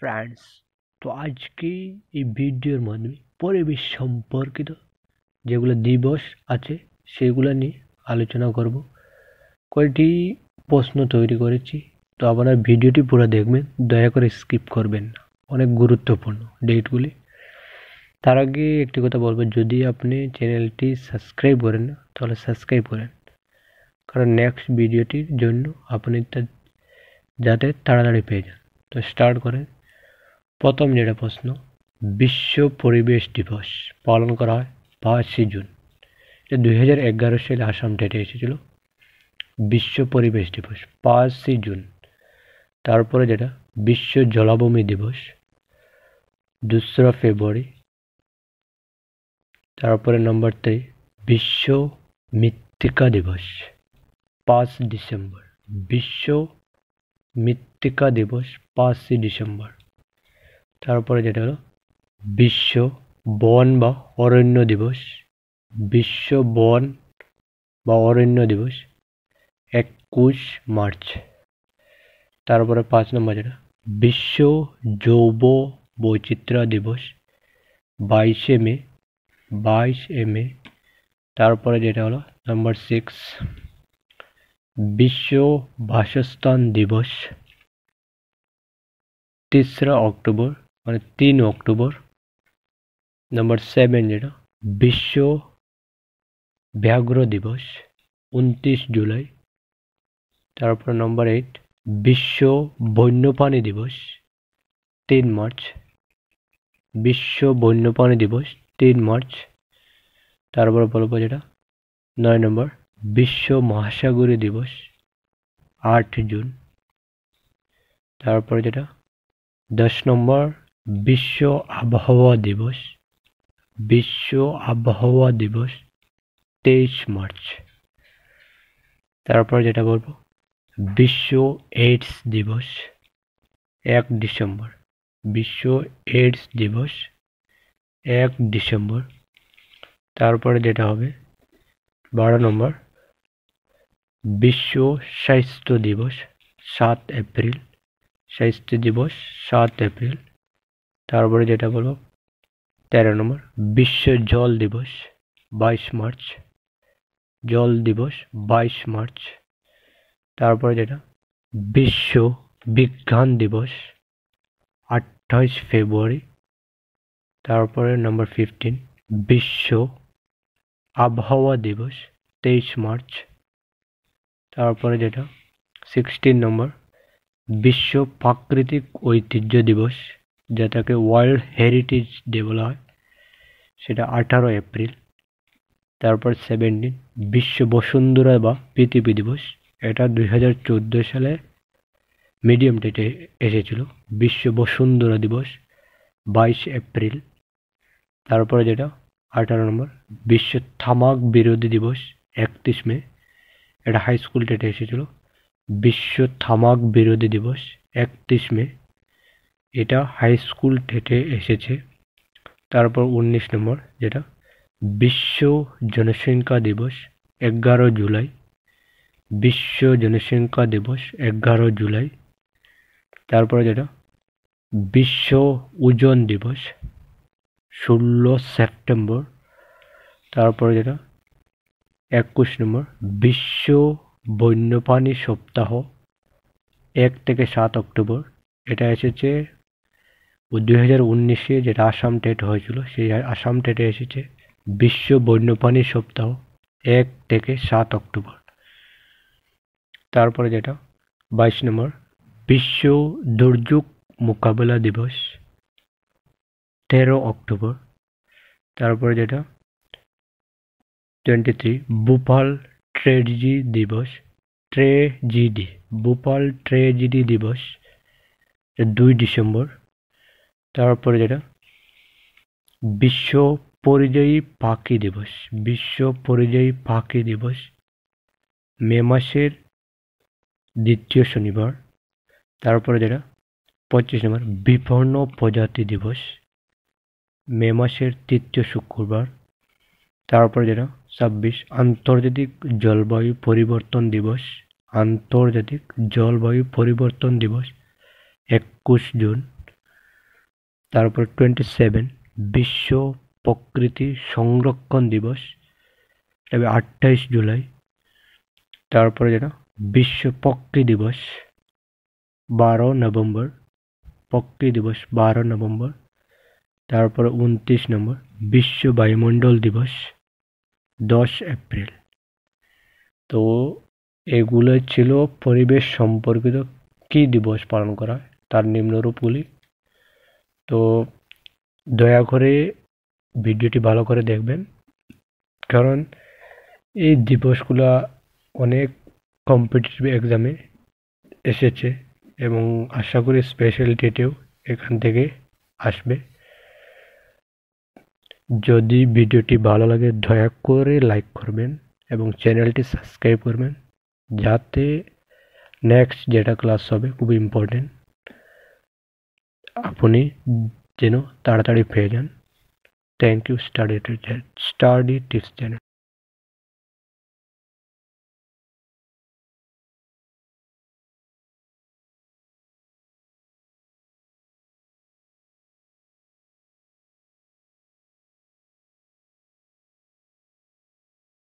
Friends তো আজকে এই ভিডিওর মাধ্যমে পরিবেশ সম্পর্কিত যেগুলো দিবস আছে সেগুলো নিয়ে আলোচনা করব। কয়েকটি প্রশ্ন তৈরি করেছি। তো আপনার ভিডিওটি পুরো দেখবেন, দয়া করে স্কিপ করবেন না। অনেক গুরুত্বপূর্ণ ডেটগুলি। তার আগে একটি কথা বলব, যদি আপনি চ্যানেলটি সাবস্ক্রাইব করেন না, তাহলে সাবস্ক্রাইব করেন। কারণ নেক্সট ভিডিওটির জন্য আপনি যাতে তাড়াতাড়ি পেয়ে যান। তো স্টার্ট করেন। প্রথম যেটা প্রশ্ন, বিশ্ব পরিবেশ দিবস পালন করা হয় পাঁচই জুন। এটা দুই হাজার এগারো সালে আসাম ডেটে এসেছিল। বিশ্ব পরিবেশ দিবস পাঁচই জুন। তারপরে যেটা, বিশ্ব জলাভূমি দিবস দোসরা ফেব্রুয়ারি। তারপরে নম্বর থ্রি বিশ্ব মৃত্তিকা দিবস পাঁচ ডিসেম্বর। বিশ্ব মৃত্তিকা দিবস পাঁচই ডিসেম্বর। তারপরে যেটা হলো, বিশ্ব বন বা অরণ্য দিবস। বিশ্ব বন বা অরণ্য দিবস, একুশ মার্চ। তারপরে পাঁচ নম্বর যেটা, বিশ্ব জৈব বৈচিত্র্য দিবস, বাইশে মে, বাইশ এ মে তারপরে যেটা হলো, নাম্বার সিক্স, বিশ্ব বাসস্থান দিবস, তেসরা অক্টোবর মানে তিন অক্টোবর নাম্বার সেভেন যেটা, বিশ্ব ব্যাঘ্র দিবস, উনত্রিশ জুলাই। তারপর নম্বর এইট বিশ্ব বন্যপ্রাণী দিবস, তিন মার্চ। বিশ্ব বন্যপ্রাণী দিবস, তিন মার্চ। তারপর বলব যেটা, নয় নম্বর বিশ্ব মহাসাগরী দিবস, আট জুন। তারপরে যেটা, দশ নম্বর বিশ্ব আবহাওয়া দিবস, বিশ্ব আবহাওয়া দিবস, তেইশ মার্চ। তারপর যেটা বলব, বিশ্ব এইডস দিবস, এক ডিসেম্বর। বিশ্ব এইডস দিবস, এক ডিসেম্বর। তারপরে যেটা হবে, বারো নম্বর, বিশ্ব স্বাস্থ্য দিবস, সাত এপ্রিল। স্বাস্থ্য দিবস, সাত এপ্রিল। তারপরে যেটা বলব, তেরো নম্বর, বিশ্ব জল দিবস, বাইশ মার্চ। জল দিবস, বাইশ মার্চ। তারপরে যেটা, বিশ্ব বিজ্ঞান দিবস, আঠাইশ ফেব্রুয়ারি। তারপরে নম্বর ফিফটিন বিশ্ব আবহাওয়া দিবস, তেইশ মার্চ। তারপরে যেটা সিক্সটিন নম্বর, বিশ্ব প্রাকৃতিক ঐতিহ্য দিবস যেটাকে ওয়ার্ল্ড হেরিটেজ ডে বলা হয়, সেটা আঠারো এপ্রিল। তারপর সেভেন্টিন, বিশ্ব বসুন্ধরা বা পৃথিবী দিবস, এটা দুই হাজার চোদ্দ সালে মিডিয়াম ডেটে এসেছিল, বিশ্ব বসুন্ধরা দিবস, বাইশ এপ্রিল। তারপরে যেটা, আঠারো নম্বর, বিশ্ব থামাক বিরোধী দিবস, একত্রিশ মে। এটা হাই স্কুল ডেটে এসেছিল, বিশ্ব থামাক বিরোধী দিবস, একত্রিশ মে। এটা হাই স্কুল থেকে এসেছে। তারপর উনিশ নম্বর, যেটা বিশ্ব জনসংখ্যা দিবস, এগারো জুলাই। বিশ্ব জনসংখ্যা দিবস, এগারো জুলাই। তারপরে যেটা বিশ্ব ওজন দিবস, ষোলো সেপ্টেম্বর। তারপরে যেটা একুশ নম্বর, বিশ্ব বন্যপ্রাণী সপ্তাহ, এক থেকে সাত অক্টোবর। এটা এসেছে দুই হাজার উনিশে যেটা আসাম টেট হয়েছিল, সেই আসাম টেটে এসেছে বিশ্ব বন্যপ্রাণী সপ্তাহ এক থেকে সাত অক্টোবর। তারপরে যেটা, বাইশ নম্বর, বিশ্ব দুর্যোগ মোকাবেলা দিবস, তেরো অক্টোবর। তারপরে যেটা টোয়েন্টি থ্রি ভোপাল ট্রেজিডি দিবস, ট্রেজিডি, ভোপাল ট্রেজিডি দিবস, দুই ডিসেম্বর। তারপরে যেটা? বিশ্ব পরিযায়ী পাখি দিবস। বিশ্ব পরিযায়ী পাখি দিবস। মে মাসের দ্বিতীয় শনিবার। তারপরে যেটা? পঁচিশ নম্বর, বিপন্ন প্রজাতি দিবস। মে মাসের তৃতীয় শুক্রবার। তারপরে যেটা? ছাব্বিশ, আন্তর্জাতিক জলবায়ু পরিবর্তন দিবস। আন্তর্জাতিক জলবায়ু পরিবর্তন দিবস, একুশ জুন। তারপর টোয়েন্টি সেভেন বিশ্ব প্রকৃতি সংরক্ষণ দিবস এটা আঠাইশ জুলাই। তারপরে যেটা বিশ্ব পক্ষী দিবস, বারো নভেম্বর পক্ষী দিবস বারো নভেম্বর। তারপরে উনত্রিশ নম্বর বিশ্ব বায়ুমণ্ডল দিবস, দশ এপ্রিল। তো এগুলো ছিল পরিবেশ সম্পর্কিত কী দিবস পালন করা হয়? তার নিম্নরূপগুলি তো দয়া করে ভিডিওটি ভালো করে দেখবেন। কারণ এই দিবসগুলো অনেক কম্পিটিটিভ এক্সামে এসেছে এবং আশা করি স্পেশাল ডেটেও এখান থেকে আসবে। যদি ভিডিওটি ভালো লাগে, দয়া করে লাইক করবেন এবং চ্যানেলটি সাবস্ক্রাইব করবেন। যাতে নেক্সট যেটা ক্লাস হবে, খুব ইম্পর্টেন্ট আপনি যেন তাড়াতাড়ি পেয়ে যান। Thank you study study tips channel